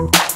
you.